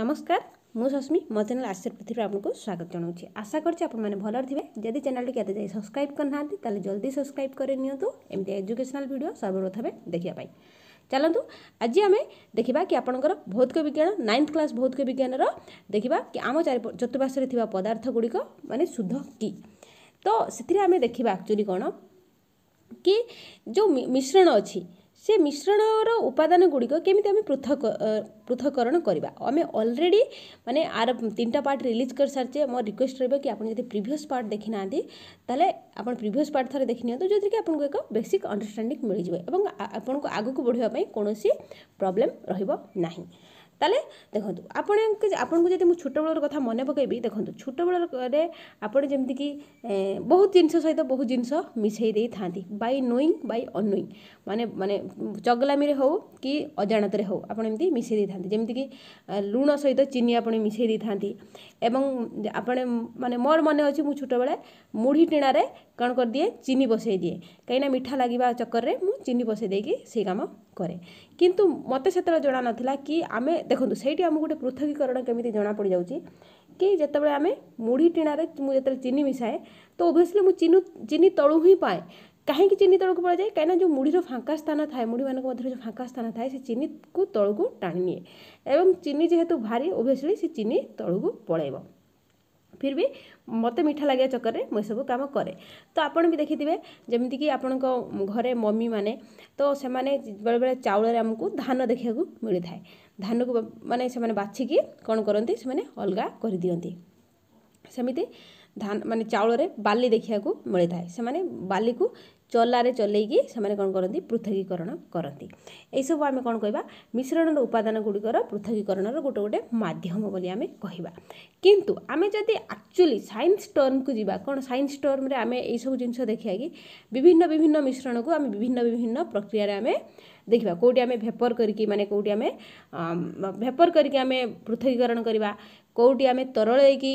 নমস্কার ମୁଁ ସସ୍ମି ମୋ ଚ୍ୟାନେଲ୍ ଆଶୀର୍ ପୃଥିବୀରେ ଆପଣଙ୍କୁ ସ୍ୱାଗତ ଜଣାଉଛି ଆଶା କରୁଛି ଆପଣମାନେ ଭଲରେ ଥିବେ ଯଦି ଚ୍ୟାନେଲ୍ଟିକୁ ଏତେ ଯାଇ ସବସ୍କ୍ରାଇବ୍ କରିନାହାନ୍ତି ତାହେଲେ ଜଲ୍ଦି ସବସ୍କ୍ରାଇବ୍ କରି ନିଅନ୍ତୁ ଏମିତି ଏଜୁକେସନାଲ୍ ଭିଡ଼ିଓ ସର୍ବପ୍ରଥମେ ଦେଖିବା ପାଇଁ ଚାଲନ୍ତୁ ଆଜି ଆମେ ଦେଖିବା କି ଆପଣଙ୍କର ଭୌତିକ ବିଜ୍ଞାନ ନାଇନ୍ଥ କ୍ଲାସ୍ ଭୌତିକ ବିଜ୍ଞାନର ଦେଖିବା କି ଆମ ଚାରି ଚତୁଃପାର୍ଶ୍ୱରେ ଥିବା ପଦାର୍ଥ ଗୁଡ଼ିକ ମାନେ ଶୁଦ୍ଧ କି ତ ସେଥିରେ ଆମେ ଦେଖିବା ଆକ୍ଚୁଆଲି କ'ଣ କି ଯେଉଁ ମିଶ୍ରଣ ଅଛି ସେ ମିଶ୍ରଣର ଉପାଦାନ ଗୁଡ଼ିକ କେମିତି ଆମେ ପୃଥକ ପୃଥକରଣ କରିବା ଆମେ ଅଲରେଡ଼ି ମାନେ ଆର ତିନିଟା ପାର୍ଟ ରିଲିଜ୍ କରିସାରିଛେ ମୋ ରିକ୍ୱେଷ୍ଟ ରହିବ କି ଆପଣ ଯଦି ପ୍ରିଭିୟସ୍ ପାର୍ଟ ଦେଖିନାହାନ୍ତି ତାହେଲେ ଆପଣ ପ୍ରିଭିୟସ୍ ପାର୍ଟ ଥରେ ଦେଖିନିଅନ୍ତୁ ଯେଉଁଥିରେକି ଆପଣଙ୍କୁ ଏକ ବେସିକ୍ ଅଣ୍ଡରଷ୍ଟାଣ୍ଡିଂ ମିଳିଯିବ ଏବଂ ଆପଣଙ୍କୁ ଆଗକୁ ବଢ଼ିବା ପାଇଁ କୌଣସି ପ୍ରୋବ୍ଲେମ୍ ରହିବ ନାହିଁ তাহলে দেখন্তু ଆପଣ ଆପଣଙ୍କୁ ଯଦି ମୁଁ ଛୋଟବେଳର କଥା ମନେ ପକାଇବି ଦେଖନ୍ତୁ ଛୋଟବେଳରେ ଆପଣ ଯେମିତିକି ବହୁତ ଜିନିଷ ସହିତ ବହୁତ ଜିନିଷ ମିଶାଇ ଦେଇଥାନ୍ତି ବାଇ ନୋଇଂ ବାଇ ଅନୋଇଂ ମାନେ ମାନେ ଚଗଲାମିରେ ହେଉ କି ଅଜାଣତରେ ହେଉ ଆପଣ ଏମିତି ମିଶାଇ ଦେଇଥାନ୍ତି ଯେମିତିକି ଲୁଣ ସହିତ ଚିନି ଆପଣ ମିଶାଇ ଦେଇଥାନ୍ତି ଏବଂ ଆପଣ ମାନେ ମୋର ମନେ ଅଛି ମୁଁ ଛୋଟବେଳେ ମୁଢ଼ି ଟିଣାରେ କ'ଣ କରିଦିଏ ଚିନି ବସାଇ ଦିଏ କାହିଁକିନା ମିଠା ଲାଗିବା ଚକରରେ ମୁଁ ଚିନି ବସାଇ ଦେଇକି ସେଇ କାମ କରେ କିନ୍ତୁ ମୋତେ ସେତେବେଳେ ଜଣା ନଥିଲା କି ଆମେ ଦେଖନ୍ତୁ ସେଇଠି ଆମକୁ ଗୋଟେ ପୃଥକୀକରଣ କେମିତି ଜଣା ପଡ଼ିଯାଉଛି କି ଯେତେବେଳେ ଆମେ ମୁଢ଼ି ଟିଣାରେ ମୁଁ ଯେତେବେଳେ ଚିନି ମିଶାଏ ତ ଓଭିୟସ୍ଲି ମୁଁ ଚିନି ଚିନି ତଳୁ ହିଁ ପାଏ କାହିଁକି ଚିନି ତଳକୁ ପଳାଯାଏ କାହିଁକିନା ଯେଉଁ ମୁଢ଼ିର ଫାଙ୍କା ସ୍ଥାନ ଥାଏ ମୁଢ଼ିମାନଙ୍କ ମଧ୍ୟରେ ଯେଉଁ ଫାଙ୍କା ସ୍ଥାନ ଥାଏ ସେ ଚିନିକୁ ତଳକୁ ଟାଣି ନିଏ ଏବଂ ଚିନି ଯେହେତୁ ଭାରି ଓଭିୟସ୍ଲି ସେ ଚିନି ତଳକୁ ପଳାଇବ ଫିର୍ ବି ମୋତେ ମିଠା ଲାଗିବା ଚକରରେ ମୁଁ ଏସବୁ କାମ କରେ ତ ଆପଣ ବି ଦେଖିଥିବେ ଯେମିତିକି ଆପଣଙ୍କ ଘରେ ମମିମାନେ ତ ସେମାନେ ବେଳେବେଳେ ଚାଉଳରେ ଆମକୁ ଧାନ ଦେଖିବାକୁ ମିଳିଥାଏ ଧାନକୁ ମାନେ ସେମାନେ ବାଛିକି କ'ଣ କରନ୍ତି ସେମାନେ ଅଲଗା କରିଦିଅନ୍ତି ସେମିତି ଧାନ ମାନେ ଚାଉଳରେ ବାଲି ଦେଖିବାକୁ ମିଳିଥାଏ ସେମାନେ ବାଲିକୁ ଚଲାରେ ଚଲେଇକି ସେମାନେ କ'ଣ କରନ୍ତି ପୃଥକୀକରଣ କରନ୍ତି ଏଇସବୁ ଆମେ କ'ଣ କହିବା ମିଶ୍ରଣର ଉପାଦାନ ଗୁଡ଼ିକର ପୃଥକୀକରଣର ଗୋଟେ ଗୋଟେ ମାଧ୍ୟମ ବୋଲି ଆମେ କହିବା କିନ୍ତୁ ଆମେ ଯଦି ଆକ୍ଚୁଆଲି ସାଇନ୍ସ ଟର୍ମକୁ ଯିବା କ'ଣ ସାଇନ୍ସ ଟର୍ମରେ ଆମେ ଏଇସବୁ ଜିନିଷ ଦେଖିବା କି ବିଭିନ୍ନ ବିଭିନ୍ନ ମିଶ୍ରଣକୁ ଆମେ ବିଭିନ୍ନ ବିଭିନ୍ନ ପ୍ରକ୍ରିୟାରେ ଆମେ ଦେଖିବା କେଉଁଠି ଆମେ ଭେପର୍ କରିକି ମାନେ କେଉଁଠି ଆମେ ଭେପର୍ କରିକି ଆମେ ପୃଥକୀକରଣ କରିବା କେଉଁଠି ଆମେ ତରଳେଇକି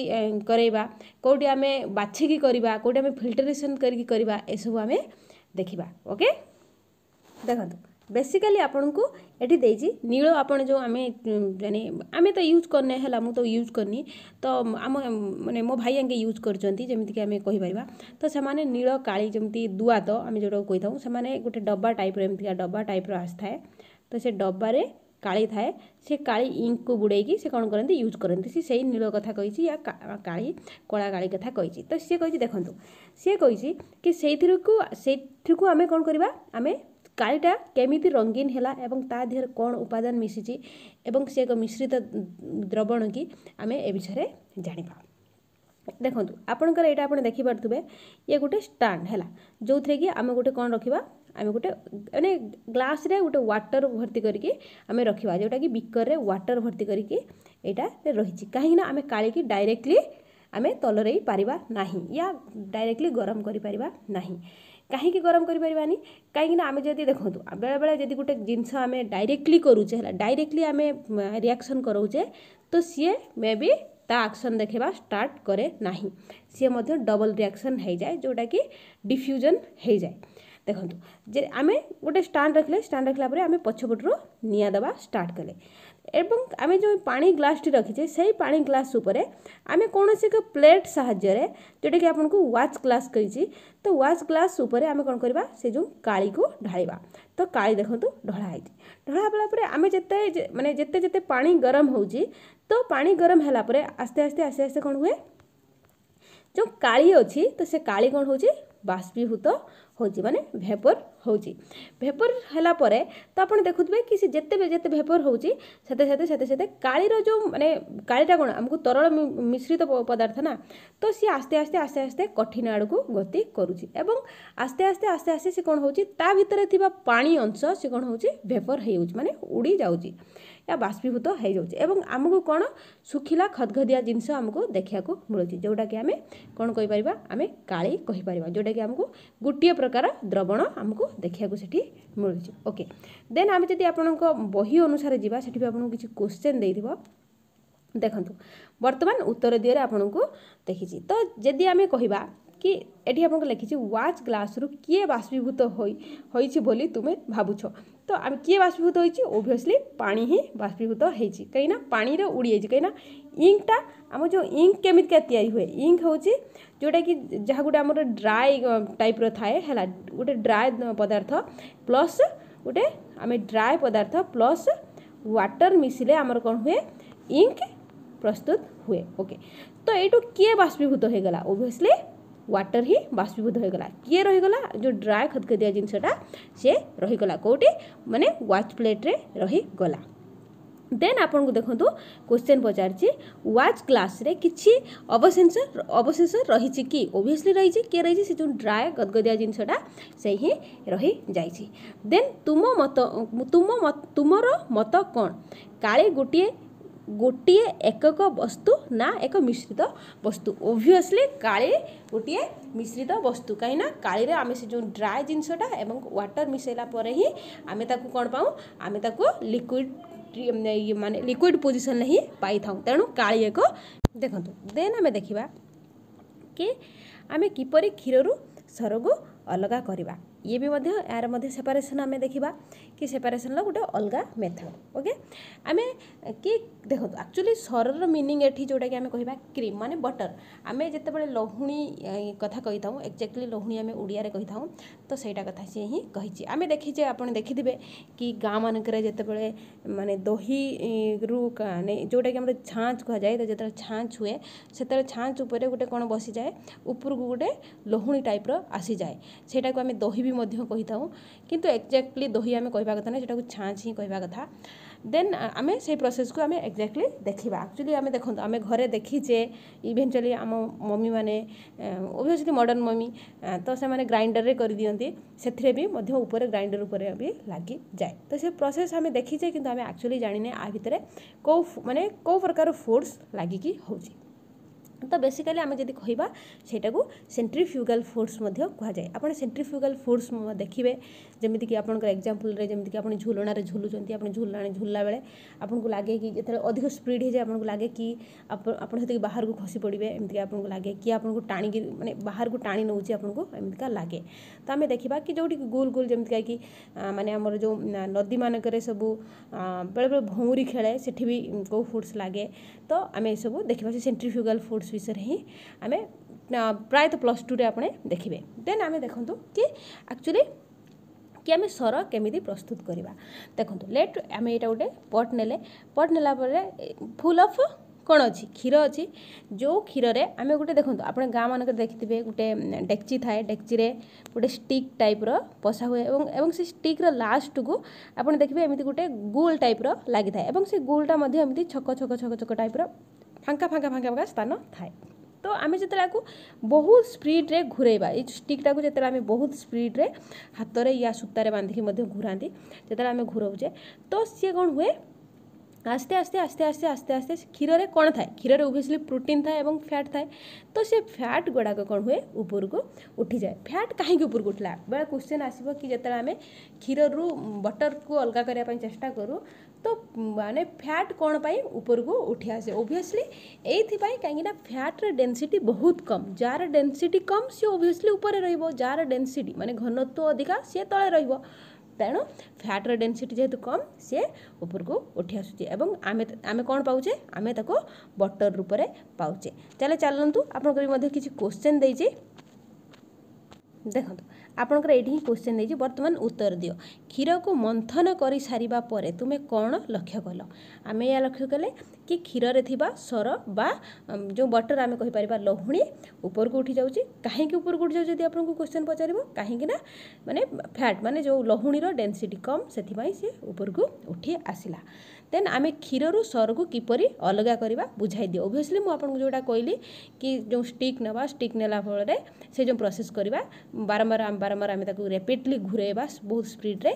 କରାଇବା କେଉଁଠି ଆମେ ବାଛିକି କରିବା କେଉଁଠି ଆମେ ଫିଲ୍ଟରେସନ୍ କରିକି କରିବା ଏସବୁ ଆମେ देखा ओके देखो बेसिकाली आपन को ये देजी नील आप जो आम मैंने आम तो यूज करने है मुझे तो यूज करनी तो आम मैंने मो भाई आगे यूज करमती आम कही तो से नील काली जमी दुआत आम जो कही था गोटे डब्बा टाइप एम डब्बा टाइप रस थाए तो से डब्बे କାଳି ଥାଏ ସେ କାଳି ଇଙ୍କକୁ ବୁଡ଼େଇକି ସେ କ'ଣ କରନ୍ତି ୟୁଜ୍ କରନ୍ତି ସେ ସେଇ ନୀଳ କଥା କହିଛି ୟା କାଳି କଳା କାଳି କଥା କହିଛି ତ ସିଏ କହିଛି ଦେଖନ୍ତୁ ସିଏ କହିଛି କି ସେଇଥିରୁକୁ ସେଇଥିରୁକୁ ଆମେ କ'ଣ କରିବା ଆମେ କାଳିଟା କେମିତି ରଙ୍ଗୀନ ହେଲା ଏବଂ ତା ଦେହରେ କ'ଣ ଉପାଦାନ ମିଶିଛି ଏବଂ ସେ ଏକ ମିଶ୍ରିତ ଦ୍ରବଣ କି ଆମେ ଏ ବିଷୟରେ ଜାଣିବା ଦେଖନ୍ତୁ ଆପଣଙ୍କର ଏଇଟା ଆପଣ ଦେଖିପାରୁଥିବେ ଇଏ ଗୋଟେ ଷ୍ଟାଣ୍ଡ ହେଲା ଯେଉଁଥିରେ କି ଆମେ ଗୋଟେ କ'ଣ ରଖିବା ଆମେ ଗୋଟେ ମାନେ ଗ୍ଲାସ୍ରେ ଗୋଟେ ୱାଟର୍ ଭର୍ତ୍ତି କରିକି ଆମେ ରଖିବା ଯେଉଁଟାକି ବିକରରେ ୱାଟର୍ ଭର୍ତ୍ତି କରିକି ଏଇଟା ରହିଛି କାହିଁକିନା ଆମେ କାଳିକି ଡାଇରେକ୍ଟଲି ଆମେ ତଲରେଇ ପାରିବା ନାହିଁ ୟା ଡାଇରେକ୍ଟଲି ଗରମ କରିପାରିବା ନାହିଁ କାହିଁକି ଗରମ କରିପାରିବାନି କାହିଁକିନା ଆମେ ଯଦି ଦେଖନ୍ତୁ ବେଳେବେଳେ ଯଦି ଗୋଟେ ଜିନିଷ ଆମେ ଡାଇରେକ୍ଟଲି କରୁଛେ ହେଲା ଡାଇରେକ୍ଟଲି ଆମେ ରିଆକ୍ସନ୍ କରାଉଛେ ତ ସିଏ ମେ ବି ତା ଆକ୍ସନ୍ ଦେଖେଇବା ଷ୍ଟାର୍ଟ କରେ ନାହିଁ ସିଏ ମଧ୍ୟ ଡବଲ୍ ରିଆକ୍ସନ୍ ହେଇଯାଏ ଯେଉଁଟାକି ଡିଫ୍ୟୁଜନ୍ ହେଇଯାଏ ଦେଖନ୍ତୁ ଯେ ଆମେ ଗୋଟେ ଷ୍ଟାଣ୍ଡ ରଖିଲେ ଷ୍ଟାଣ୍ଡ ରଖିଲା ପରେ ଆମେ ପଛପଟରୁ ନିଆଁ ଦେବା ଷ୍ଟାର୍ଟ କଲେ ଏବଂ ଆମେ ଯେଉଁ ପାଣି ଗ୍ଲାସ୍ଟି ରଖିଛେ ସେଇ ପାଣି ଗ୍ଲାସ୍ ଉପରେ ଆମେ କୌଣସି ଏକ ପ୍ଲେଟ୍ ସାହାଯ୍ୟରେ ଯେଉଁଟାକି ଆପଣଙ୍କୁ ୱାଚ୍ ଗ୍ଲାସ୍ କହିଛି ତ ୱାଚ୍ ଗ୍ଲାସ୍ ଉପରେ ଆମେ କ'ଣ କରିବା ସେ ଯେଉଁ କାଳିକୁ ଢାଳିବା ତ କାଳି ଦେଖନ୍ତୁ ଢଳା ହେଇଛି ଢଳା ହେଲା ପରେ ଆମେ ଯେତେ ମାନେ ଯେତେ ଯେତେ ପାଣି ଗରମ ହେଉଛି ତ ପାଣି ଗରମ ହେଲା ପରେ ଆସ୍ତେ ଆସ୍ତେ ଆସ୍ତେ ଆସ୍ତେ କ'ଣ ହୁଏ ଯେଉଁ କାଳି ଅଛି ତ ସେ କାଳି କ'ଣ ହେଉଛି ବାଷ୍ପୀଭୂତ ହେଉଛି ମାନେ ଭେପର୍ ହେଉଛି ଭେପର୍ ହେଲା ପରେ ତ ଆପଣ ଦେଖୁଥିବେ କି ସେ ଯେତେ ଯେତେ ଭେପର୍ ହେଉଛି ସେତେ ସେତେ ସେତେ ସେତେ କାଳିର ଯେଉଁ ମାନେ କାଳିଟା କ'ଣ ଆମକୁ ତରଳ ମିଶ୍ରିତ ପଦାର୍ଥ ନା ତ ସିଏ ଆସ୍ତେ ଆସ୍ତେ ଆସ୍ତେ ଆସ୍ତେ କଠିନ ଆଡ଼କୁ ଗତି କରୁଛି ଏବଂ ଆସ୍ତେ ଆସ୍ତେ ଆସ୍ତେ ଆସ୍ତେ ସେ କ'ଣ ହେଉଛି ତା ଭିତରେ ଥିବା ପାଣି ଅଂଶ ସେ କ'ଣ ହେଉଛି ଭେପର୍ ହେଇଯାଉଛି ମାନେ ଉଡ଼ି ଯାଉଛି ଏହା ବାଷ୍ପୀଭୂତ ହୋଇଯାଉଛି ଏବଂ ଆମକୁ କ'ଣ ଶୁଖିଲା ଖଦଖଦିଆ ଜିନିଷ ଆମକୁ ଦେଖିବାକୁ ମିଳୁଛି ଯେଉଁଟାକି ଆମେ କ'ଣ କହିପାରିବା ଆମେ କାଳି କହିପାରିବା ଯେଉଁଟାକି ଆମକୁ ଗୋଟିଏ ପ୍ରକାର ଦ୍ରବଣ ଆମକୁ ଦେଖିବାକୁ ସେଠି ମିଳୁଛି ଓକେ ଦେନ୍ ଆମେ ଯଦି ଆପଣଙ୍କ ବହି ଅନୁସାରେ ଯିବା ସେଠି ବି ଆପଣଙ୍କୁ କିଛି କୋଶ୍ଚେନ୍ ଦେଇଥିବ ଦେଖନ୍ତୁ ବର୍ତ୍ତମାନ ଉତ୍ତର ଦିଗରେ ଆପଣଙ୍କୁ ଦେଖିଛି ତ ଯଦି ଆମେ କହିବା କି ଏଠି ଆପଣଙ୍କୁ ଲେଖିଛି ୱାଚ୍ ଗ୍ଲାସ୍ରୁ କିଏ ବାଷ୍ପୀଭୂତ ହୋଇ ହୋଇଛି ବୋଲି ତୁମେ ଭାବୁଛ ତ ଆମେ କିଏ ବାଷ୍ପୀଭୂତ ହୋଇଛି ଓଭିଅସ୍ଲି ପାଣି ହିଁ ବାଷ୍ପୀଭୂତ ହେଇଛି କାହିଁକିନା ପାଣିରେ ଉଡ଼ିଯାଇଛି କାହିଁକିନା ଇଙ୍କଟା ଆମ ଯେଉଁ ଇଙ୍କ କେମିତିକା ତିଆରି ହୁଏ ଇଙ୍କ ହେଉଛି ଯେଉଁଟାକି ଯାହା ଗୋଟେ ଆମର ଡ୍ରାଏ ଟାଇପ୍ର ଥାଏ ହେଲା ଗୋଟେ ଡ୍ରାଏ ପଦାର୍ଥ ପ୍ଲସ୍ ଗୋଟେ ଆମେ ଡ୍ରାଏ ପଦାର୍ଥ ପ୍ଲସ୍ ୱାଟର୍ ମିଶିଲେ ଆମର କ'ଣ ହୁଏ ଇଙ୍କ ପ୍ରସ୍ତୁତ ହୁଏ ଓକେ ତ ଏଇଠୁ କିଏ ବାଷ୍ପୀଭୂତ ହୋଇଗଲା ଓଭିଅସ୍ଲି ୱାଟର୍ ହିଁ ବାଷ୍ପୀଭୂତ ହୋଇଗଲା କିଏ ରହିଗଲା ଯେଉଁ ଡ୍ରାଏ ଖଦଖଦିଆ ଜିନିଷଟା ସେ ରହିଗଲା କେଉଁଠି ମାନେ ୱାଚ୍ ପ୍ଲେଟ୍ରେ ରହିଗଲା ଦେନ୍ ଆପଣଙ୍କୁ ଦେଖନ୍ତୁ କ୍ୱେଶ୍ଚନ୍ ପଚାରିଛି ୱାଚ୍ ଗ୍ଲାସ୍ରେ କିଛି ଅବଶେଷ ଅବଶେଷ ରହିଛି କି ଓଭିୟସ୍ଲି ରହିଛି କିଏ ରହିଛି ସେ ଯେଉଁ ଡ୍ରାଏ ଗଦଗଦିଆ ଜିନିଷଟା ସେଇ ହିଁ ରହିଯାଇଛି ଦେନ୍ ତୁମ ମତ ତୁମ ତୁମର ମତ କ'ଣ କାଳେ ଗୋଟିଏ ଗୋଟିଏ ଏକକ ବସ୍ତୁ ନା ଏକ ମିଶ୍ରିତ ବସ୍ତୁ ଓଭିଅସ୍ଲି କାଳି ଗୋଟିଏ ମିଶ୍ରିତ ବସ୍ତୁ କାହିଁକିନା କାଳିରେ ଆମେ ସେ ଯେଉଁ ଡ୍ରାଏ ଜିନିଷଟା ଏବଂ ୱାଟର୍ ମିଶାଇଲା ପରେ ହିଁ ଆମେ ତାକୁ କ'ଣ ପାଉ ଆମେ ତାକୁ ଲିକ୍ୱିଡ଼ ମାନେ ଲିକ୍ୱିଡ଼ ପୋଜିସନ୍ରେ ହିଁ ପାଇଥାଉ ତେଣୁ କାଳି ଏକ ଦେଖନ୍ତୁ ଦେନ୍ ଆମେ ଦେଖିବା କି ଆମେ କିପରି କ୍ଷୀରରୁ ସରକୁ ଅଲଗା କରିବା ଇଏ ବି ମଧ୍ୟ ଏହାର ମଧ୍ୟ ସେପାରେସନ୍ ଆମେ ଦେଖିବା କି ସେପାରେସନ୍ର ଗୋଟେ ଅଲଗା ମେଥଡ଼ ଓକେ ଆମେ କି ଦେଖନ୍ତୁ ଆକ୍ଚୁଆଲି ସରର ମିନିଂ ଏଠି ଯେଉଁଟାକି ଆମେ କହିବା କ୍ରିମ୍ ମାନେ ବଟର ଆମେ ଯେତେବେଳେ ଲହୁଣୀ କଥା କହିଥାଉ ଏକ୍ଜାକ୍ଟଲି ଲହୁଣୀ ଆମେ ଓଡ଼ିଆରେ କହିଥାଉ ତ ସେଇଟା କଥା ସିଏ ହିଁ କହିଛି ଆମେ ଦେଖିଛେ ଆପଣ ଦେଖିଥିବେ କି ଗାଁମାନଙ୍କରେ ଯେତେବେଳେ ମାନେ ଦହିରୁ ମାନେ ଯେଉଁଟାକି ଆମର ଛାଞ୍ଚ କୁହାଯାଏ ତ ଯେତେବେଳେ ଛାଞ୍ଚ ହୁଏ ସେତେବେଳେ ଛାଞ୍ଚ ଉପରେ ଗୋଟେ କ'ଣ ବସିଯାଏ ଉପରକୁ ଗୋଟେ ଲହୁଣୀ ଟାଇପ୍ର ଆସିଯାଏ ସେଇଟାକୁ ଆମେ ଦହି ବି ମଧ୍ୟ କହିଥାଉ କିନ୍ତୁ ଏକ୍ଜାକ୍ଟଲି ଦହି ଆମେ କହିବା कहवा कथा ना जो छाँच ही कहवा कथा देन आम से प्रोसेस को आम एक्जाक्टली देखा एक्चुअली आम देखो आम घर देखीजे इभेन्चुअली आम मम्मी मैंने ओभियसली मडर्ण मम्मी तो से मैंने ग्राइंडर में कर दिखे से ग्राइंडर उपर भी लग जाए तो से प्रोसेस आम देखीजे कि आम एक्चुअली जाने आ भितर कौ मानने कौ प्रकार फुड्स लगिकी हो ତ ବେସିକାଲି ଆମେ ଯଦି କହିବା ସେଇଟାକୁ ସେଣ୍ଟ୍ରିଫ୍ୟୁଗାଲ୍ ଫୋର୍ସ ମଧ୍ୟ କୁହାଯାଏ ଆପଣ ସେଣ୍ଟ୍ରିଫ୍ୟୁଗାଲ୍ ଫୋର୍ସ ଦେଖିବେ ଯେମିତିକି ଆପଣଙ୍କର ଏକ୍ଜାମ୍ପଲ୍ରେ ଯେମିତିକି ଆପଣ ଝୁଲଣାରେ ଝୁଲୁଛନ୍ତି ଆପଣ ଝୁଲଣା ଝୁଲିଲା ବେଳେ ଆପଣଙ୍କୁ ଲାଗେ କି ଯେତେବେଳେ ଅଧିକ ସ୍ପିଡ଼୍ ହେଇଯାଏ ଆପଣଙ୍କୁ ଲାଗେ କି ଆପଣ ସେତିକି ବାହାରକୁ ଖସି ପଡ଼ିବେ ଏମିତିକି ଆପଣଙ୍କୁ ଲାଗେ କି ଆପଣଙ୍କୁ ଟାଣିକି ମାନେ ବାହାରକୁ ଟାଣି ନେଉଛି ଆପଣଙ୍କୁ ଏମିତିକା ଲାଗେ ତ ଆମେ ଦେଖିବା କି ଯେଉଁଠି ଗୋଲ ଗୋଲ ଯେମିତିକା କି ମାନେ ଆମର ଯେଉଁ ନଦୀମାନଙ୍କରେ ସବୁ ବେଳେବେଳେ ଭଉଁରୀ ଖେଳେ ସେଠି ବି କେଉଁ ଫୁଡ଼୍ସ ଲାଗେ ତ ଆମେ ଏସବୁ ଦେଖିବା ସେ ସେଣ୍ଟ୍ରିଫ୍ୟୁଗାଲ୍ ଫୁଡ଼୍ସ ବିଷୟରେ ହିଁ ଆମେ ପ୍ରାୟତଃ ପ୍ଲସ୍ ଟୁରେ ଆପଣ ଦେଖିବେ ଦେନ୍ ଆମେ ଦେଖନ୍ତୁ କି ଆକ୍ଚୁଆଲି କି ଆମେ ସ୍ୱର କେମିତି ପ୍ରସ୍ତୁତ କରିବା ଦେଖନ୍ତୁ ଲେଟ୍ ଆମେ ଏଇଟା ଗୋଟେ ପଟ୍ ନେଲେ ପଟ୍ ନେଲା ପରେ ଫୁଲ୍ ଅଫ୍ କ'ଣ ଅଛି କ୍ଷୀର ଅଛି ଯେଉଁ କ୍ଷୀରରେ ଆମେ ଗୋଟେ ଦେଖନ୍ତୁ ଆପଣ ଗାଁମାନଙ୍କରେ ଦେଖିଥିବେ ଗୋଟେ ଡେକ୍ଚି ଥାଏ ଡେକ୍ଚିରେ ଗୋଟେ ଷ୍ଟିକ୍ ଟାଇପ୍ର ପଶା ହୁଏ ଏବଂ ଏବଂ ସେ ଷ୍ଟିକ୍ର ଲାଷ୍ଟକୁ ଆପଣ ଦେଖିବେ ଏମିତି ଗୋଟେ ଗୁଲ୍ ଟାଇପ୍ର ଲାଗିଥାଏ ଏବଂ ସେ ଗୁଲ୍ଟା ମଧ୍ୟ ଏମିତି ଛକ ଛକ ଛକ ଛକ ଟାଇପ୍ର ফাঙ্কা ফাঙ্কা ফাঙ্কা ফাঙ্কা স্থান থাকে তো আমি যেতবে বহু স্পিড্রে ঘুরাইবা এই স্টিকটা যেত আমি বহু স্পিড্রে হাতরে ইয়া সূতারে বাঁধিকি ঘুরাতে যেত আমি ঘুরাউছে তো সি কম হুয়ে আস্তে আস্তে আস্তে আস্তে আস্তে আস্তে ক্ষীরের কোণ থাকে ক্ষীরের ওভিয়সলি প্রোটিন থাকে এবং ফ্যাট থাকে তো সে ফ্যাট গুড়াক কোণ হুয়ে উপরকু উঠি যায় ফ্যাট কাহি উপরকু উঠলা বেড়ে কোশ্চেন আসব কি যেত আমি ক্ষীরু বটরকু অলগা করা চেষ্টা করু ତ ମାନେ ଫ୍ୟାଟ୍ କ'ଣ ପାଇଁ ଉପରକୁ ଉଠି ଆସେ ଓଭିଅସ୍ଲି ଏଇଥିପାଇଁ କାହିଁକିନା ଫ୍ୟାଟ୍ର ଡେନ୍ସିଟି ବହୁତ କମ୍ ଯାହାର ଡେନ୍ସିଟି କମ୍ ସିଏ ଓଭିଅସ୍ଲି ଉପରେ ରହିବ ଯାହାର ଡେନ୍ସିଟି ମାନେ ଘନତ୍ୱ ଅଧିକା ସିଏ ତଳେ ରହିବ ତେଣୁ ଫ୍ୟାଟ୍ର ଡେନ୍ସିଟି ଯେହେତୁ କମ୍ ସିଏ ଉପରକୁ ଉଠି ଆସୁଛି ଏବଂ ଆମେ ଆମେ କ'ଣ ପାଉଛେ ଆମେ ତାକୁ ବଟର୍ ରୂପରେ ପାଉଛେ ଚାଲେ ଚାଲନ୍ତୁ ଆପଣଙ୍କର ବି ମଧ୍ୟ କିଛି କୋଶ୍ଚେନ୍ ଦେଇଛି ଦେଖନ୍ତୁ ଆପଣଙ୍କର ଏଇଠି ହିଁ କୋଶ୍ଚିନ୍ ଦେଇଛି ବର୍ତ୍ତମାନ ଉତ୍ତର ଦିଅ କ୍ଷୀରକୁ ମନ୍ଥନ କରିସାରିବା ପରେ ତୁମେ କ'ଣ ଲକ୍ଷ୍ୟ କଲ ଆମେ ଏହା ଲକ୍ଷ୍ୟ କଲେ କି କ୍ଷୀରରେ ଥିବା ସର ବା ଯେଉଁ ବଟର୍ ଆମେ କହିପାରିବା ଲହୁଣୀ ଉପରକୁ ଉଠି ଯାଉଛି କାହିଁକି ଉପରକୁ ଉଠି ଯାଉଛି ଯଦି ଆପଣଙ୍କୁ କ୍ୱେଶ୍ଚନ୍ ପଚାରିବ କାହିଁକି ନା ମାନେ ଫ୍ୟାଟ୍ ମାନେ ଯେଉଁ ଲହୁଣୀର ଡେନ୍ସିଟି କମ୍ ସେଥିପାଇଁ ସେ ଉପରକୁ ଉଠି ଆସିଲା ଦେନ୍ ଆମେ କ୍ଷୀରରୁ ସରକୁ କିପରି ଅଲଗା କରିବା ବୁଝାଇ ଦିଏ ଓଭିୟସ୍ଲି ମୁଁ ଆପଣଙ୍କୁ ଯେଉଁଟା କହିଲି କି ଯେଉଁ ଷ୍ଟିକ୍ ନେବା ଷ୍ଟିକ୍ ନେଲା ଫଳରେ ସେ ଯେଉଁ ପ୍ରୋସେସ୍ କରିବା ବାରମ୍ବାର ଆମେ ବାରମ୍ବାର ଆମେ ତାକୁ ରେପିଡ଼ଲି ଘୁରେଇବା ବହୁତ ସ୍ପିଡ଼୍ରେ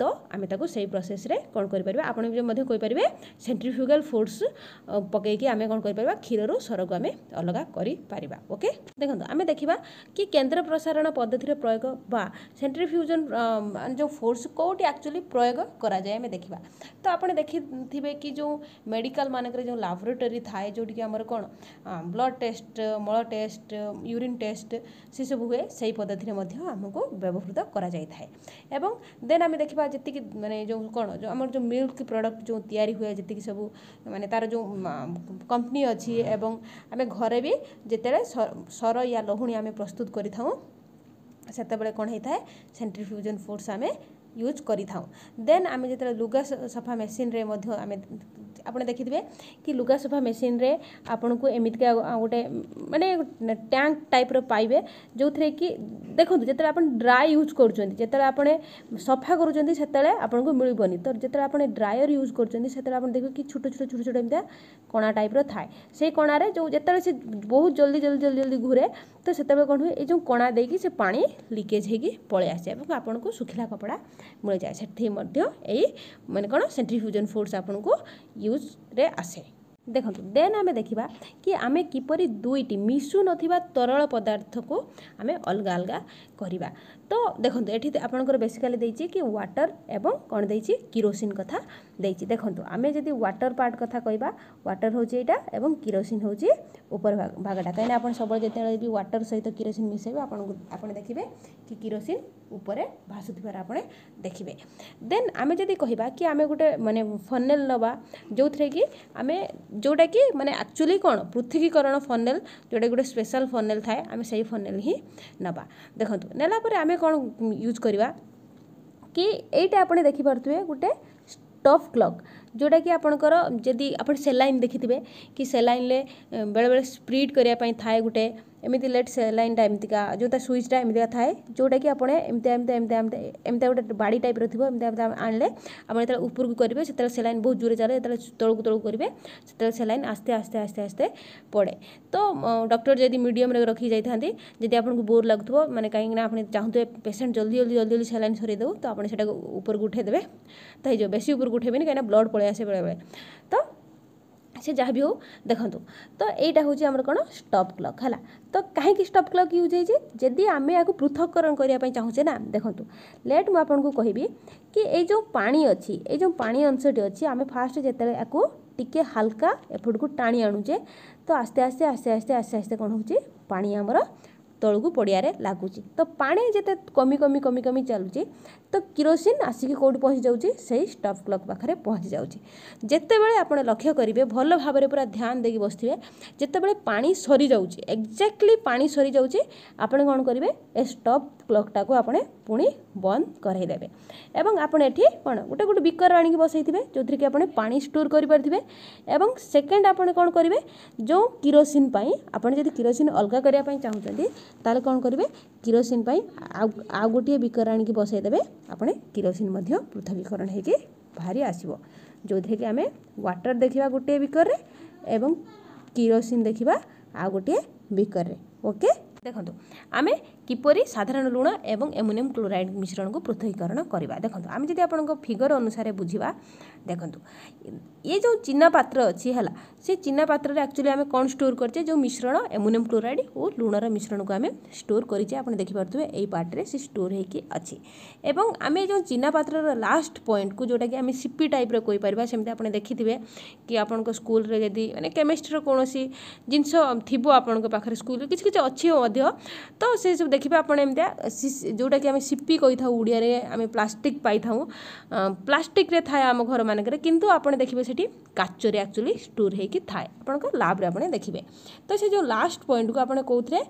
ତ ଆମେ ତାକୁ ସେଇ ପ୍ରୋସେସ୍ରେ କ'ଣ କରିପାରିବା ଆପଣ ମଧ୍ୟ କହିପାରିବେ ସେଣ୍ଟ୍ରିଫ୍ୟୁଗାଲ୍ ଫୋର୍ସ फ्रुट्स पकई कि आम कौन कर क्षीरू को आम अलग करके देखो आम देखा कि केन्द्र प्रसारण पद्धति प्रयोग बा सेट्रीफ्यूजन जो फोर्स कौटे एक्चुअली प्रयोग कराए देखा तो आप देखिए कि जो मेडिका मानक जो लाबोरेटरी थाए जो कौन ब्लड टेस्ट मल टेस्ट यूरीन टेस्ट से सब हुए से पद्धति आमको व्यवहृत कराए देन आम देखा जी मानने जो कौन जो आम जो मिल्क प्रडक्ट जो या सब ମାନେ ତା'ର ଯେଉଁ କମ୍ପାନୀ ଅଛି ଏବଂ ଆମେ ଘରେ ବି ଯେତେବେଳେ ସର ୟା ଲହୁଣୀ ଆମେ ପ୍ରସ୍ତୁତ କରିଥାଉ ସେତେବେଳେ କ'ଣ ହେଇଥାଏ ସେଣ୍ଟ୍ରିଫ୍ୟୁଜନ୍ ଫୋର୍ସ ଆମେ ୟୁଜ୍ କରିଥାଉ ଦେନ୍ ଆମେ ଯେତେବେଳେ ଲୁଗା ସଫା ମେସିନ୍ରେ ମଧ୍ୟ ଆମେ ଆପଣ ଦେଖିଥିବେ କି ଲୁଗା ସଫା ମେସିନ୍ରେ ଆପଣଙ୍କୁ ଏମିତିକା ଗୋଟେ ମାନେ ଟ୍ୟାଙ୍କ ଟାଇପ୍ର ପାଇବେ ଯେଉଁଥିରେ କି ଦେଖନ୍ତୁ ଯେତେବେଳେ ଆପଣ ଡ୍ରାଏ ୟୁଜ୍ କରୁଛନ୍ତି ଯେତେବେଳେ ଆପଣ ସଫା କରୁଛନ୍ତି ସେତେବେଳେ ଆପଣଙ୍କୁ ମିଳିବନି ତ ଯେତେବେଳେ ଆପଣ ଡ୍ରାୟର୍ ୟୁଜ୍ କରୁଛନ୍ତି ସେତେବେଳେ ଆପଣ ଦେଖିବେ କି ଛୋଟ ଛୋଟ ଛୋଟ ଛୋଟ ଏମିତିଆ କଣା ଟାଇପ୍ର ଥାଏ ସେଇ କଣାରେ ଯେଉଁ ଯେତେବେଳେ ସେ ବହୁତ ଜଲ୍ଦି ଜଲ୍ଦି ଜଲ୍ଦି ଜଲ୍ଦି ଘୁରେ ତ ସେତେବେଳେ କ'ଣ ହୁଏ ଏଇ ଯେଉଁ କଣା ଦେଇକି ସେ ପାଣି ଲିକେଜ୍ ହେଇକି ପଳେଇ ଆସେ ଏବଂ ଆପଣଙ୍କୁ ଶୁଖିଲା କପଡ଼ା ମିଳିଯାଏ ସେଠି ମଧ୍ୟ ଏଇ ମାନେ କ'ଣ ସେଣ୍ଟ୍ରିଫ୍ୟୁଜନ୍ ଫୋର୍ସ ଆପଣଙ୍କୁ ୟୁଜ୍ରେ ଆସେ ଦେଖନ୍ତୁ ଦେନ୍ ଆମେ ଦେଖିବା କି ଆମେ କିପରି ଦୁଇଟି ମିଶୁନଥିବା ତରଳ ପଦାର୍ଥକୁ ଆମେ ଅଲଗା ଅଲଗା କରିବା ତ ଦେଖନ୍ତୁ ଏଠି ଆପଣଙ୍କର ବେସିକାଲି ଦେଇଛି କି ୱାଟର ଏବଂ କ'ଣ ଦେଇଛି କିରୋସିନ କଥା ଦେଇଛି ଦେଖନ୍ତୁ ଆମେ ଯଦି ୱାଟର ପାର୍ଟ କଥା କହିବା ୱାଟର ହେଉଛି ଏଇଟା ଏବଂ କିରୋସିନ ହେଉଛି ଉପର ଭାଗଟା କାହିଁକିନା ଆପଣ ସବୁବେଳେ ଯେତେବେଳେ ବି ୱାଟର ସହିତ କିରୋସିନ ମିଶାଇବେ ଆପଣଙ୍କୁ ଆପଣ ଦେଖିବେ କି କିରୋସିନ ଉପରେ ଭାସୁଥିବାର ଆପଣ ଦେଖିବେ ଦେନ୍ ଆମେ ଯଦି କହିବା କି ଆମେ ଗୋଟେ ମାନେ ଫନେଲ ନେବା ଯେଉଁଥିରେ କି ଆମେ ଯେଉଁଟାକି ମାନେ ଆକ୍ଚୁଆଲି କ'ଣ ପୃଥିବୀକରଣ ଫନେଲ ଯେଉଁଟା ଗୋଟେ ସ୍ପେଶାଲ ଫନେଲ ଥାଏ ଆମେ ସେଇ ଫନେଲ ହିଁ ନେବା ଦେଖନ୍ତୁ ନେଲା ପରେ ଆମେ कौन यूज करवा कि यही आप देखिपे गोटे टफ क्लक जोटा कि आपणकर जदि आप सेलाइन देखिथे कि सेलैन में बेले बेले स्प्रिट करने थाए गोटे ଏମିତି ଲେଟ୍ ଲାଇନ୍ଟା ଏମିତିକା ଯେଉଁଟା ସୁଇଚ୍ଟା ଏମିତିକା ଥାଏ ଯେଉଁଟାକି ଆପଣ ଏମିତିଆ ଏମିତିଆ ଏମିତିଆ ଏମିତିଆ ଗୋଟେ ବାଡ଼ି ଟାଇପ୍ର ଥିବ ଏମିତିଆ ଏମିତିଆ ଆଣିଲେ ଆପଣ ଯେତେବେଳେ ଉପରକୁ କରିବେ ସେତେବେଳେ ସେ ଲାଇନ୍ ବହୁତ ଜୋରେ ଚାଲେ ଯେତେବେଳେ ତଳକୁ ତଳକୁ କରିବେ ସେତେବେଳେ ସେ ଲାଇନ୍ ଆସ୍ତେ ଆସ୍ତେ ଆସ୍ତେ ଆସ୍ତେ ପଡ଼େ ତ ଡକ୍ଟର ଯଦି ମିଡ଼ିୟମ୍ରେ ରଖି ଯାଇଥାନ୍ତି ଯଦି ଆପଣଙ୍କୁ ବୋର୍ ଲାଗୁଥିବ ମାନେ କାହିଁକିନା ଆପଣ ଚାହୁଁଥିବେ ପେସେଣ୍ଟ ଜଲ୍ଦି ଜଲ୍ଦି ଜଲ୍ଦି ଜଲ୍ଦି ସେ ଲାଇନ୍ ସରେଇଦେବୁ ତ ଆପଣ ସେଟାକୁ ଉପରକୁ ଉଠାଇଦେବେ ତ ହେଇଯିବ ବେଶୀ ଉପରକୁ ଉଠାଇବେନି କାହିଁକିନା ବ୍ଲଡ଼ ପଳାଇ ଆସେ ବେଳେବେଳେ ତ সে ଯାହା ବି ହେଉ ଦେଖନ୍ତୁ ତ ଏଇଟା ହେଉଛି ଆମର କ'ଣ ଷ୍ଟପ୍ କ୍ଲକ୍ ହେଲା ତ କାହିଁକି ଷ୍ଟପ୍ କ୍ଲକ୍ ୟୁଜ୍ ହେଇଛି ଯଦି ଆମେ ଏହାକୁ ପୃଥକକରଣ କରିବା ପାଇଁ ଚାହୁଁଛେ ନା ଦେଖନ୍ତୁ ଲେଟ୍ ମୁଁ ଆପଣଙ୍କୁ କହିବି କି ଏଇ ଯେଉଁ ପାଣି ଅଛି ଏଇ ଯେଉଁ ପାଣି ଅଂଶଟି ଅଛି ଆମେ ଫାଷ୍ଟ ଯେତେବେଳେ ୟାକୁ ଟିକେ ହାଲକା ଏପଟକୁ ଟାଣି ଆଣୁଛେ ତ ଆସ୍ତେ ଆସ୍ତେ ଆସ୍ତେ ଆସ୍ତେ ଆସ୍ତେ ଆସ୍ତେ କ'ଣ ହେଉଛି ପାଣି ଆମର ତଳକୁ ପଡ଼ିଆରେ ଲାଗୁଛି ତ ପାଣି ଯେତେ କମି କମି କମି କମି ଚାଲୁଛି ତ କିରୋସିନ ଆସିକି କେଉଁଠି ପହଞ୍ଚି ଯାଉଛି ସେଇ ଷ୍ଟପ୍ କ୍ଲକ୍ ପାଖରେ ପହଞ୍ଚି ଯାଉଛି ଯେତେବେଳେ ଆପଣ ଲକ୍ଷ୍ୟ କରିବେ ଭଲ ଭାବରେ ପୁରା ଧ୍ୟାନ ଦେଇକି ବସିଥିବେ ଯେତେବେଳେ ପାଣି ସରିଯାଉଛି ଏକ୍ଜାକ୍ଟଲି ପାଣି ସରିଯାଉଛି ଆପଣ କ'ଣ କରିବେ ଏ ଷ୍ଟପ୍ କ୍ଲକ୍ଟାକୁ ଆପଣ ପୁଣି ବନ୍ଦ କରାଇଦେବେ ଏବଂ ଆପଣ ଏଠି କ'ଣ ଗୋଟେ ଗୋଟେ ବିକର ଆଣିକି ବସାଇଥିବେ ଯେଉଁଥିରେ କି ଆପଣ ପାଣି ଷ୍ଟୋର୍ କରିପାରିଥିବେ ଏବଂ ସେକେଣ୍ଡ ଆପଣ କ'ଣ କରିବେ ଯେଉଁ କିରୋସିନ ପାଇଁ ଆପଣ ଯଦି କିରୋସିନ ଅଲଗା କରିବା ପାଇଁ ଚାହୁଁଛନ୍ତି ତାହେଲେ କ'ଣ କରିବେ କିରୋସିନ ପାଇଁ ଆଉ ଆଉ ଗୋଟିଏ ବିକର ଆଣିକି ବସାଇଦେବେ ଆପଣ କିରୋସିନ ମଧ୍ୟ ପୃଥକୀକରଣ ହୋଇକି ବାହାରି ଆସିବ ଯେଉଁଥିରେ କି ଆମେ ୱାଟର ଦେଖିବା ଗୋଟିଏ ବିକରରେ ଏବଂ କିରୋସିନ ଦେଖିବା ଆଉ ଗୋଟିଏ ବିକରରେ ଓକେ ଦେଖନ୍ତୁ ଆମେ କିପରି ସାଧାରଣ ଲୁଣ ଏବଂ ଏମୋନିୟମ କ୍ଲୋରାଇଡ଼ ମିଶ୍ରଣକୁ ପୃଥକୀକରଣ କରିବା ଦେଖନ୍ତୁ ଆମେ ଯଦି ଆପଣଙ୍କ ଫିଗର ଅନୁସାରେ ବୁଝିବା ଦେଖନ୍ତୁ ଏ ଯେଉଁ ଚିନା ପାତ୍ର ଅଛି ହେଲା ସେ ଚିନା ପାତ୍ରରେ ଆକ୍ଚୁଆଲି ଆମେ କ'ଣ ଷ୍ଟୋର୍ କରିଛେ ଯେଉଁ ମିଶ୍ରଣ ଏମୋନିୟମ୍ କ୍ଲୋରାଇଡ଼୍ ଓ ଲୁଣର ମିଶ୍ରଣକୁ ଆମେ ଷ୍ଟୋର୍ କରିଛେ ଆପଣ ଦେଖିପାରୁଥିବେ ଏଇ ପାର୍ଟରେ ସେ ଷ୍ଟୋର୍ ହେଇକି ଅଛି ଏବଂ ଆମେ ଯେଉଁ ଚିନା ପାତ୍ରର ଲାଷ୍ଟ ପଏଣ୍ଟକୁ ଯେଉଁଟାକି ଆମେ ସିପି ଟାଇପ୍ର କହିପାରିବା ସେମିତି ଆପଣ ଦେଖିଥିବେ କି ଆପଣଙ୍କ ସ୍କୁଲରେ ଯଦି ମାନେ କେମିଷ୍ଟ୍ରିର କୌଣସି ଜିନିଷ ଥିବ ଆପଣଙ୍କ ପାଖରେ ସ୍କୁଲରେ କିଛି କିଛି ଅଛି ମଧ୍ୟ ତ ସେସବୁ ଦେଖିବେ ଆପଣ ଏମିତିଆ ଯେଉଁଟାକି ଆମେ ସିପି କହିଥାଉ ଓଡ଼ିଆରେ ଆମେ ପ୍ଲାଷ୍ଟିକ୍ ପାଇଥାଉ ପ୍ଲାଷ୍ଟିକ୍ରେ ଥାଏ ଆମ ଘରମାନେ কিন্তু আপনি দেখবে সেটি কাচ্চরে অ্যাকচুয়ালি স্টোর হই কি ঠায় আপনি লাভ আপনি দেখবে তো যে लास्ट পয়েন্ট কো আপনি কোতরে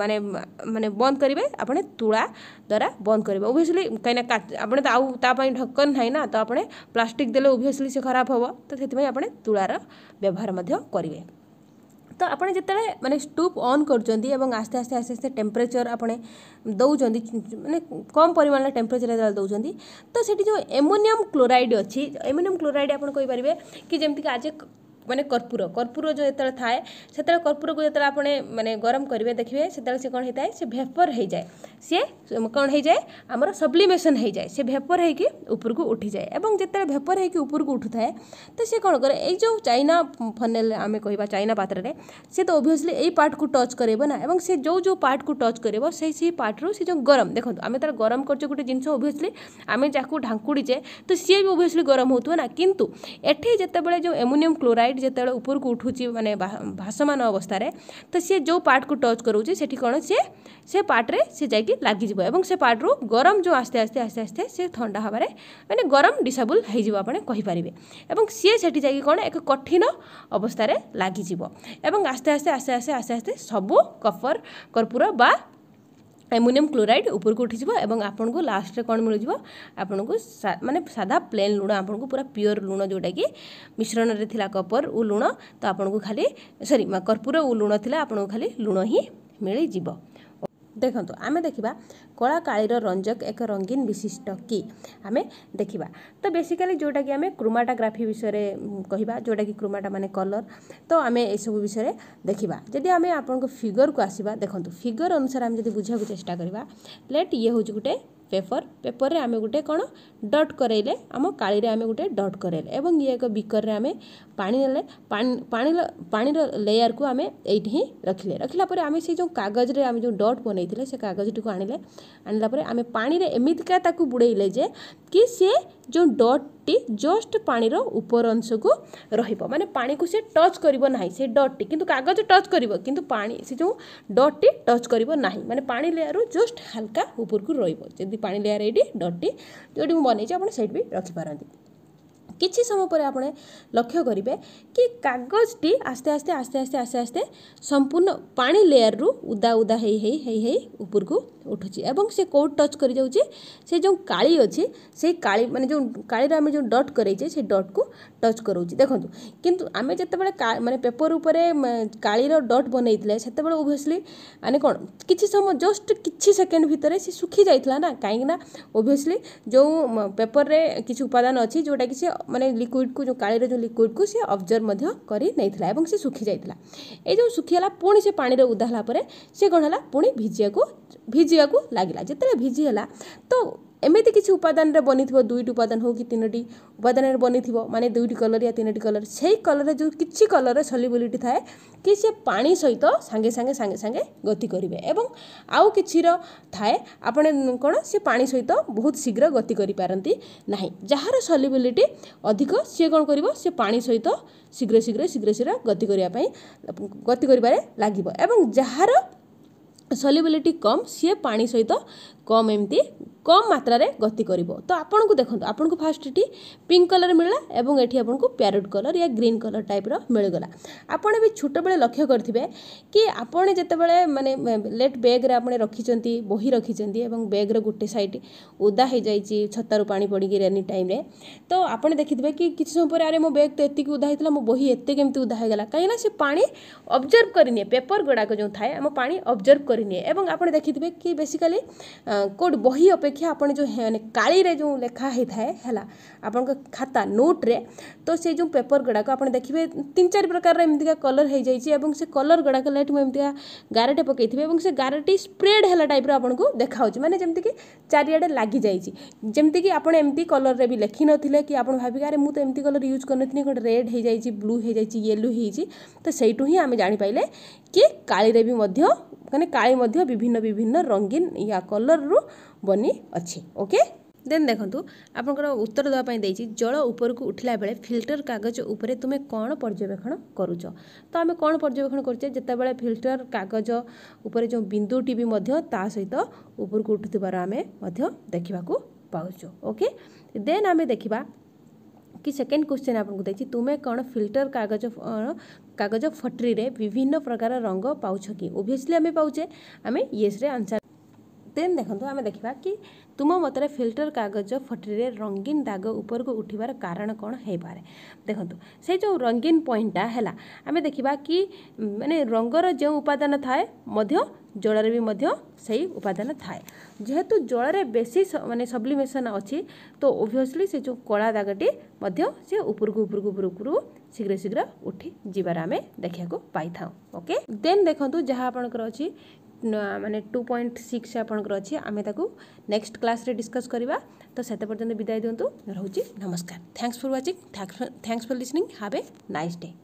মানে মানে বন্ধ করিবে আপনি তুলা দ্বারা বন্ধ করিবে obviously কাইনা আপনি তা পায় ঢাকন নাই না তো আপনি প্লাস্টিক দেলে obviously সে খারাপ হবে তো তেতিমা আপনি তুলার ব্যবহার মধ্যে করিবে ତ ଆପଣ ଯେତେବେଳେ ମାନେ ଷ୍ଟୁପ୍ ଅନ୍ କରୁଛନ୍ତି ଏବଂ ଆସ୍ତେ ଆସ୍ତେ ଆସ୍ତେ ଆସ୍ତେ ଟେମ୍ପରେଚର୍ ଆପଣ ଦେଉଛନ୍ତି ମାନେ କମ୍ ପରିମାଣର ଟେମ୍ପରେଚର୍ ଯେତେବେଳେ ଦେଉଛନ୍ତି ତ ସେଠି ଯେଉଁ ଏମୋନିୟମ୍ କ୍ଲୋରାଇଡ଼୍ ଅଛି ଏମୋନିୟମ୍ କ୍ଲୋରାଇଡ଼୍ ଆପଣ କହିପାରିବେ କି ଯେମିତିକି ଆଜି ମାନେ କର୍ପୂର କର୍ପୂର ଯେଉଁ ଯେତେବେଳେ ଥାଏ ସେତେବେଳେ କର୍ପୂରକୁ ଯେତେବେଳେ ଆପଣ ମାନେ ଗରମ କରିବେ ଦେଖିବେ ସେତେବେଳେ ସେ କ'ଣ ହେଇଥାଏ ସେ ଭେପର ହେଇଯାଏ ସିଏ କ'ଣ ହେଇଯାଏ ଆମର ସବ୍ଲିମେସନ୍ ହେଇଯାଏ ସେ ଭେପର ହେଇକି ଉପରକୁ ଉଠିଯାଏ ଏବଂ ଯେତେବେଳେ ଭେପର ହେଇକି ଉପରକୁ ଉଠୁଥାଏ ତ ସେ କ'ଣ କରେ ଏଇ ଯେଉଁ ଚାଇନା ଫନେଲ ଆମେ କହିବା ଚାଇନା ପାତ୍ରରେ ସେ ତ ଓଭିୟସ୍ଲି ଏଇ ପାର୍ଟକୁ ଟଚ୍ କରିବ ନା ଏବଂ ସେ ଯେଉଁ ଯେଉଁ ପାର୍ଟକୁ ଟଚ୍ କରିବ ସେଇ ସେଇ ପାର୍ଟରୁ ସେ ଯେଉଁ ଗରମ ଦେଖନ୍ତୁ ଆମେ ତାର ଗରମ କରୁଛେ ଗୋଟେ ଜିନିଷ ଓଭିୟସ୍ଲି ଆମେ ଯାହାକୁ ଢାଙ୍କୁଡ଼ିଛେ ତ ସିଏ ବି ଓଭିୟସ୍ଲି ଗରମ ହେଉଥିବ ନା କିନ୍ତୁ ଏଠି ଯେତେବେଳେ ଯେଉଁ ଆମୋନିୟମ୍ କ୍ଲୋରାଇଡ଼ ଲାଇଟ୍ ଯେତେବେଳେ ଉପରକୁ ଉଠୁଛି ମାନେ ଭାସମାନ ଅବସ୍ଥାରେ ତ ସିଏ ଯେଉଁ ପାର୍ଟକୁ ଟଚ୍ କରୁଛି ସେଠି କ'ଣ ସିଏ ସେ ପାର୍ଟରେ ସେ ଯାଇକି ଲାଗିଯିବ ଏବଂ ସେ ପାର୍ଟରୁ ଗରମ ଯେଉଁ ଆସ୍ତେ ଆସ୍ତେ ଆସ୍ତେ ଆସ୍ତେ ସେ ଥଣ୍ଡା ହେବାରେ ମାନେ ଗରମ ଡିସାବୁଲ୍ ହେଇଯିବ ଆପଣ କହିପାରିବେ ଏବଂ ସିଏ ସେଠି ଯାଇକି କ'ଣ ଏକ କଠିନ ଅବସ୍ଥାରେ ଲାଗିଯିବ ଏବଂ ଆସ୍ତେ ଆସ୍ତେ ଆସ୍ତେ ଆସ୍ତେ ଆସ୍ତେ ଆସ୍ତେ ସବୁ କଫର କର୍ପୂର ବା ଆଲୁମିନିୟମ କ୍ଲୋରାଇଡ଼ ଉପରକୁ ଉଠିଯିବ ଏବଂ ଆପଣଙ୍କୁ ଲାଷ୍ଟରେ କ'ଣ ମିଳିଯିବ ଆପଣଙ୍କୁ ମାନେ ସାଧା ପ୍ଲେନ୍ ଲୁଣ ଆପଣଙ୍କୁ ପୁରା ପିଓର ଲୁଣ ଯେଉଁଟାକି ମିଶ୍ରଣରେ ଥିଲା କପର ଓ ଲୁଣ ତ ଆପଣଙ୍କୁ ଖାଲି ସରି କର୍ପୁର ଓ ଲୁଣ ଥିଲା ଆପଣଙ୍କୁ ଖାଲି ଲୁଣ ହିଁ ମିଳିଯିବ ଦେଖନ୍ତୁ ଆମେ ଦେଖିବା କଳା କାଳିର ରଞ୍ଜକ ଏକ ରଙ୍ଗୀନ ବିଶିଷ୍ଟ କି ଆମେ ଦେଖିବା ତ ବେସିକାଲି ଯେଉଁଟାକି ଆମେ କ୍ରୋମାଟୋଗ୍ରାଫି ବିଷୟରେ କହିବା ଯେଉଁଟାକି କ୍ରୋମାଟା ମାନେ କଲର୍ ତ ଆମେ ଏସବୁ ବିଷୟରେ ଦେଖିବା ଯଦି ଆମେ ଆପଣଙ୍କ ଫିଗରକୁ ଆସିବା ଦେଖନ୍ତୁ ଫିଗର ଅନୁସାରେ ଆମେ ଯଦି ବୁଝିବାକୁ ଚେଷ୍ଟା କରିବା ଲେଟ୍ ଇଏ ହେଉଛି ଗୋଟେ ପେପର ପେପରରେ ଆମେ ଗୋଟେ କ'ଣ ଡଟ୍ କରେଇଲେ ଆମ କାଳିରେ ଆମେ ଗୋଟେ ଡଟ୍ କରେଇଲେ ଏବଂ ଇଏ ଏକ ବିକରରେ ଆମେ ପାଣି ନେଲେ ପାଣିର ପାଣିର ଲେୟାରକୁ ଆମେ ଏଇଠି ହିଁ ରଖିଲେ ରଖିଲା ପରେ ଆମେ ସେଇ ଯେଉଁ କାଗଜରେ ଆମେ ଯେଉଁ ଡଟ୍ ବନେଇଥିଲେ ସେ କାଗଜଟିକୁ ଆଣିଲେ ଆଣିଲା ପରେ ଆମେ ପାଣିରେ ଏମିତିକା ତାକୁ ବୁଡ଼େଇଲେ ଯେ କି ସେ ଯେଉଁ ଡଟ୍ଟି ଜଷ୍ଟ ପାଣିର ଉପର ଅଂଶକୁ ରହିବ ମାନେ ପାଣିକୁ ସେ ଟଚ୍ କରିବ ନାହିଁ ସେ ଡଟ୍ଟି କିନ୍ତୁ କାଗଜ ଟଚ୍ କରିବ କିନ୍ତୁ ପାଣି ସେ ଯେଉଁ ଡଟ୍ଟି ଟଚ୍ କରିବ ନାହିଁ ମାନେ ପାଣି ଲେୟାରରୁ ଜଷ୍ଟ ହାଲକା ଉପରକୁ ରହିବ ଯଦି ପାଣି ଲେୟାର ଏଇଠି ଡଟ୍ଟି ଯେଉଁଠି ମୁଁ ବନେଇଛି ଆପଣ ସେଇଠି ବି ରଖିପାରନ୍ତି କିଛି ସମୟ ପରେ ଆପଣ ଲକ୍ଷ୍ୟ କରିବେ କି କାଗଜଟି ଆସ୍ତେ ଆସ୍ତେ ଆସ୍ତେ ଆସ୍ତେ ଆସ୍ତେ ଆସ୍ତେ ସମ୍ପୂର୍ଣ୍ଣ ପାଣି ଲେୟାରରୁ ଉଦା ଉଦା ହେଇ ହେଇ ହେଇ ହେଇ ଉପରକୁ ଉଠୁଛି ଏବଂ ସେ କେଉଁଠି ଟଚ୍ କରିଯାଉଛି ସେ ଯେଉଁ କାଳି ଅଛି ସେଇ କାଳି ମାନେ ଯେଉଁ କାଳିରେ ଆମେ ଯେଉଁ ଡଟ୍ କରେଇଛେ ସେ ଡଟ୍କୁ ଟଚ୍ କରାଉଛି ଦେଖନ୍ତୁ କିନ୍ତୁ ଆମେ ଯେତେବେଳେ ମାନେ ପେପର ଉପରେ କାଳିର ଡଟ୍ ବନେଇଥିଲେ ସେତେବେଳେ ଓଭିୟସ୍ଲି ମାନେ କ'ଣ କିଛି ସମୟ ଜଷ୍ଟ କିଛି ସେକେଣ୍ଡ ଭିତରେ ସେ ଶୁଖିଯାଇଥିଲା ନା କାହିଁକିନା ଓଭିୟସ୍ଲି ଯେଉଁ ପେପରରେ କିଛି ଉପାଦାନ ଅଛି ଯେଉଁଟାକି ସେ ମାନେ ଲିକ୍ୱିଡ଼କୁ ଯେଉଁ କାଳିର ଯେଉଁ ଲିକ୍ୱିଡ଼କୁ ସେ ଅବଜର୍ଭ ମଧ୍ୟ କରି ନେଇଥିଲା ଏବଂ ସେ ଶୁଖିଯାଇଥିଲା ଏଇ ଯେଉଁ ଶୁଖିଗଲା ପୁଣି ସେ ପାଣିରେ ଓଦା ହେଲା ପରେ ସେ କ'ଣ ହେଲା ପୁଣି ଭିଜିବାକୁ ଭିଜିବାକୁ ଲାଗିଲା ଯେତେବେଳେ ଭିଜିଗଲା ତ ଏମିତି କିଛି ଉପାଦାନରେ ବନିଥିବ ଦୁଇଟି ଉପାଦାନ ହେଉ କି ତିନୋଟି ଉପାଦାନରେ ବନିଥିବ ମାନେ ଦୁଇଟି କଲର୍ ୟା ତିନୋଟି କଲର୍ ସେଇ କଲର୍ରେ ଯେଉଁ କିଛି କଲର୍ର ସଲ୍ୟୁବିଲିଟି ଥାଏ କି ସେ ପାଣି ସହିତ ସାଙ୍ଗେ ସାଙ୍ଗେ ସାଙ୍ଗେ ସାଙ୍ଗେ ଗତି କରିବେ ଏବଂ ଆଉ କିଛିର ଥାଏ ଆପଣ କ'ଣ ସେ ପାଣି ସହିତ ବହୁତ ଶୀଘ୍ର ଗତି କରିପାରନ୍ତି ନାହିଁ ଯାହାର ସଲ୍ୟୁବିଲିଟି ଅଧିକ ସିଏ କ'ଣ କରିବ ସେ ପାଣି ସହିତ ଶୀଘ୍ର ଶୀଘ୍ର ଶୀଘ୍ର ଶୀଘ୍ର ଗତି କରିବା ପାଇଁ ଗତି କରିବାରେ ଲାଗିବ ଏବଂ ଯାହାର ସଲ୍ୟୁବିଲିଟି କମ୍ ସିଏ ପାଣି ସହିତ କମ୍ ଏମିତି କମ୍ ମାତ୍ରାରେ ଗତି କରିବ ତ ଆପଣଙ୍କୁ ଦେଖନ୍ତୁ ଆପଣଙ୍କୁ ଫାଷ୍ଟ ଏଠି ପିଙ୍କ କଲର୍ ମିଳିଲା ଏବଂ ଏଠି ଆପଣଙ୍କୁ ପ୍ୟାରୋଟ୍ କଲର୍ ୟା ଗ୍ରୀନ୍ କଲର୍ ଟାଇପ୍ର ମିଳିଗଲା ଆପଣ ବି ଛୋଟବେଳେ ଲକ୍ଷ୍ୟ କରିଥିବେ କି ଆପଣ ଯେତେବେଳେ ମାନେ ଲେଟ୍ ବ୍ୟାଗ୍ରେ ଆପଣ ରଖିଛନ୍ତି ବହି ରଖିଛନ୍ତି ଏବଂ ବ୍ୟାଗ୍ର ଗୋଟେ ସାଇଡ଼୍ ଓଦା ହେଇଯାଇଛି ଛତାରୁ ପାଣି ପଡ଼ିକି ରେନି ଟାଇମ୍ରେ ତ ଆପଣ ଦେଖିଥିବେ କି କିଛି ସମୟ ପରେ ଆରେ ମୋ ବ୍ୟାଗ୍ ତ ଏତିକି ଓଦା ହେଇଥିଲା ମୋ ବହି ଏତେ କେମିତି ଓଦା ହେଇଗଲା କାହିଁକିନା ସେ ପାଣି ଅବଜର୍ଭ କରିନିଏ ପେପର୍ ଗୁଡ଼ାକ ଯେଉଁ ଥାଏ ଆମ ପାଣି ଅବଜର୍ଭ କରିନିଏ ଏବଂ ଆପଣ ଦେଖିଥିବେ କି ବେସିକାଲି କେଉଁଠି ବହି ଅପେକ୍ଷା ଆପଣ ଯେଉଁ କାଳିରେ ଯେଉଁ ଲେଖା ହେଇଥାଏ ହେଲା ଆପଣଙ୍କ ଖାତା ନୋଟ୍ରେ ତ ସେ ଯେଉଁ ପେପର୍ ଗୁଡ଼ାକ ଆପଣ ଦେଖିବେ ତିନି ଚାରି ପ୍ରକାରର ଏମିତିକା କଲର୍ ହେଇଯାଇଛି ଏବଂ ସେ କଲର୍ ଗୁଡ଼ାକ ହେଲା ଏଠି ମୁଁ ଏମିତିକା ଗାରଟେ ପକାଇଥିବି ଏବଂ ସେ ଗାରଟି ସ୍ପ୍ରେଡ଼୍ ହେଲା ଟାଇପ୍ର ଆପଣଙ୍କୁ ଦେଖାହେଉଛି ମାନେ ଯେମିତିକି ଚାରିଆଡ଼େ ଲାଗିଯାଇଛି ଯେମିତିକି ଆପଣ ଏମିତି କଲର୍ରେ ବି ଲେଖିନଥିଲେ କି ଆପଣ ଭାବିକି ଆରେ ମୁଁ ତ ଏମିତି କଲର୍ ୟୁଜ୍ କରିନଥିଲି ଗୋଟେ ରେଡ଼୍ ହେଇଯାଇଛି ବ୍ଲୁ ହେଇଯାଇଛି ୟେଲୋ ହେଇଛି ତ ସେଇଠୁ ହିଁ ଆମେ ଜାଣିପାରିଲେ କି କାଳିରେ ବି ମଧ୍ୟ ମାନେ କାଳି ମଧ୍ୟ ବିଭିନ୍ନ ବିଭିନ୍ନ ରଙ୍ଗୀନ ୟା କଲର୍ରୁ ବନି ଅଛି ଓକେ ଦେନ୍ ଦେଖନ୍ତୁ ଆପଣଙ୍କର ଉତ୍ତର ଦେବା ପାଇଁ ଦେଇଛି ଜଳ ଉପରକୁ ଉଠିଲା ବେଳେ ଫିଲ୍ଟର କାଗଜ ଉପରେ ତୁମେ କ'ଣ ପର୍ଯ୍ୟବେକ୍ଷଣ କରୁଛ ତ ଆମେ କ'ଣ ପର୍ଯ୍ୟବେକ୍ଷଣ କରୁଛେ ଯେତେବେଳେ ଫିଲ୍ଟର କାଗଜ ଉପରେ ଯେଉଁ ବିନ୍ଦୁଟି ବି ମଧ୍ୟ ତା ସହିତ ଉପରକୁ ଉଠୁଥିବାର ଆମେ ମଧ୍ୟ ଦେଖିବାକୁ ପାଉଛୁ ଓକେ ଦେନ୍ ଆମେ ଦେଖିବା କି ସେକେଣ୍ଡ କ୍ୱେଶ୍ଚନ୍ ଆପଣଙ୍କୁ ଦେଇଛି ତୁମେ କ'ଣ ଫିଲ୍ଟର କାଗଜ କାଗଜ ଫଟରିରେ ବିଭିନ୍ନ ପ୍ରକାର ରଙ୍ଗ ପାଉଛ କି ଓଭିୟସ୍ଲି ଆମେ ପାଉଛେ ଆମେ ୟେସ୍ରେ ଆନ୍ସର୍ देन देखो आम देखा कि तुम मतलब फिल्टर कागज फटी रंगीन दाग उपरको उठबार कारण कौन हो पाए देखो से जो रंगीन पॉइंटा है आम देखा कि मैंने रंगर जो उपादान थाए जल रही उपादान थाए जेहेतु जल रेसी मानने सब्लीमेसन अच्छी तो ओभीयसली से जो कला दागटी उपरको उपरको उपरको शीघ्र शीघ्र उठी जबार आम देखा पाई ओके देन देखो जहाँ आपंकर अच्छी ମାନେ ଟୁ ପଏଣ୍ଟ ସିକ୍ସ ଆପଣଙ୍କର ଅଛି ଆମେ ତାକୁ ନେକ୍ସଟ କ୍ଲାସ୍ରେ ଡିସ୍କସ୍ କରିବା ତ ସେତେ ପର୍ଯ୍ୟନ୍ତ ବିଦାୟ ଦିଅନ୍ତୁ ରହୁଛି ନମସ୍କାର thanks for watching thanks for listening have a nice day